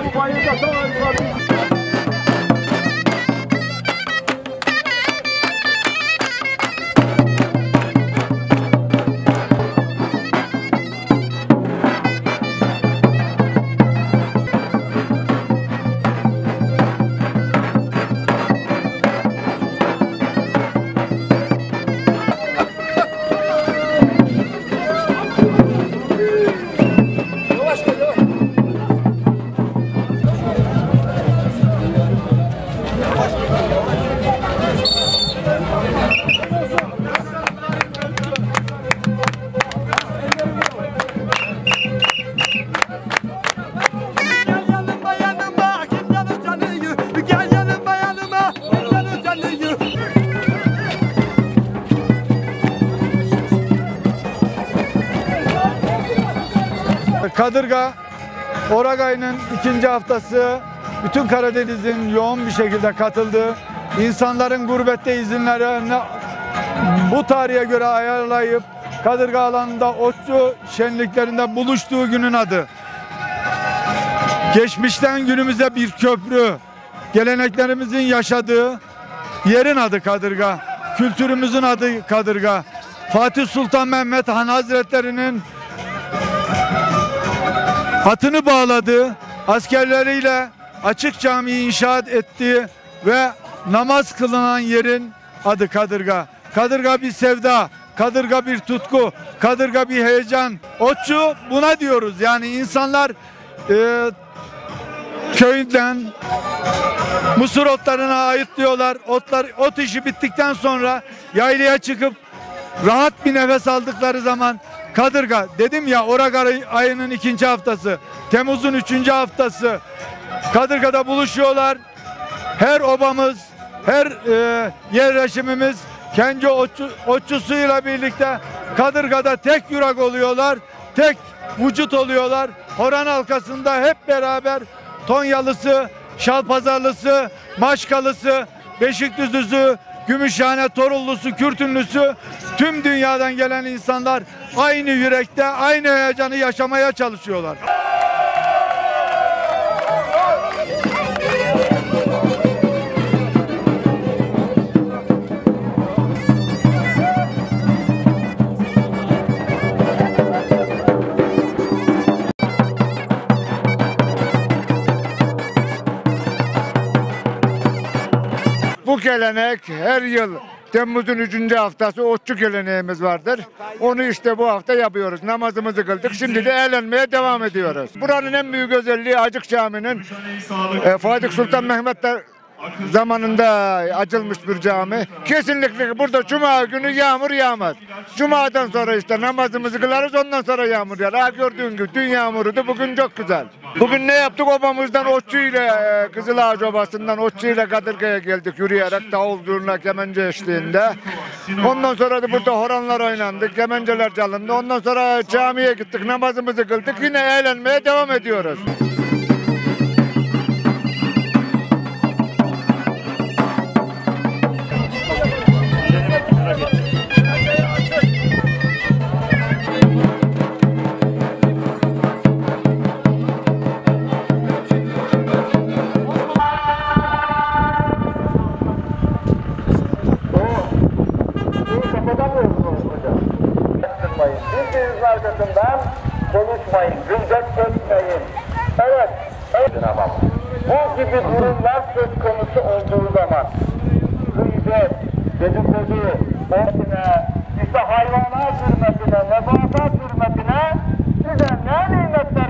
Vamos, Bahia, Kadırga Orak ayının ikinci haftası bütün Karadeniz'in yoğun bir şekilde katıldığı insanların gurbette izinlerini bu tarihe göre ayarlayıp Kadırga alanında otçu şenliklerinde buluştuğu günün adı. Geçmişten günümüze bir köprü, geleneklerimizin yaşadığı yerin adı Kadırga, kültürümüzün adı Kadırga. Fatih Sultan Mehmet Han Hazretleri'nin atını bağladığı, askerleriyle açık camiyi inşaat ettiği ve namaz kılınan yerin adı Kadırga. Kadırga bir sevda, Kadırga bir tutku, Kadırga bir heyecan. Otçu buna diyoruz. Yani insanlar e, köyden mısır otlarına ait diyorlar. Otlar ot işi bittikten sonra yaylaya çıkıp rahat bir nefes aldıkları zaman Kadırga dedim ya Orak ay- ayının ikinci haftası Temmuz'un üçüncü haftası Kadırga'da buluşuyorlar. Her obamız, her e, yerleşimimiz kendi otçu, otçusuyla birlikte Kadırga'da tek yürek oluyorlar. Tek vücut oluyorlar. Horan halkasında hep beraber Tonyalısı, Şalpazarlısı, Maşkalısı, Beşikdüzlüsü, Gümüşhane, Torullusu, Kürtünlüsü tüm dünyadan gelen insanlar aynı yürekte aynı heyecanı yaşamaya çalışıyorlar. Bu gelenek her yıl Temmuz'un 3. haftası otçu geleneğimiz vardır. Onu işte bu hafta yapıyoruz. Namazımızı kıldık. Şimdi de eğlenmeye devam ediyoruz. Buranın en büyük özelliği Acık Camii'nin e, Fatih Sultan Mehmet'ler zamanında açılmış bir cami. Kesinlikle burada cuma günü yağmur yağmaz. Cumadan sonra işte namazımızı kılarız ondan sonra yağmur yağar. Ha gördüğün gibi dün yağmurudu bugün çok güzel. Bugün ne yaptık obamızdan Otçu ile e, Kızılağaç Obası'ndan Otçu ile Kadırga'ya geldik yürüyerek davul zurna kemence eşliğinde. Ondan sonra da burada horonlar oynandı, kemenceler çalındı. Ondan sonra camiye gittik, namazımızı kıldık. Yine eğlenmeye devam ediyoruz. Yaptırmayın. Birbirinizin arkasından konuşmayın. Gıybet etmeyin. Evet. evet. Bu gibi durumlar söz konusu olduğu zaman gıybet, dedikodu, ortine, işte hayvanat hürmetine, nebatat hürmetine size ne nimetler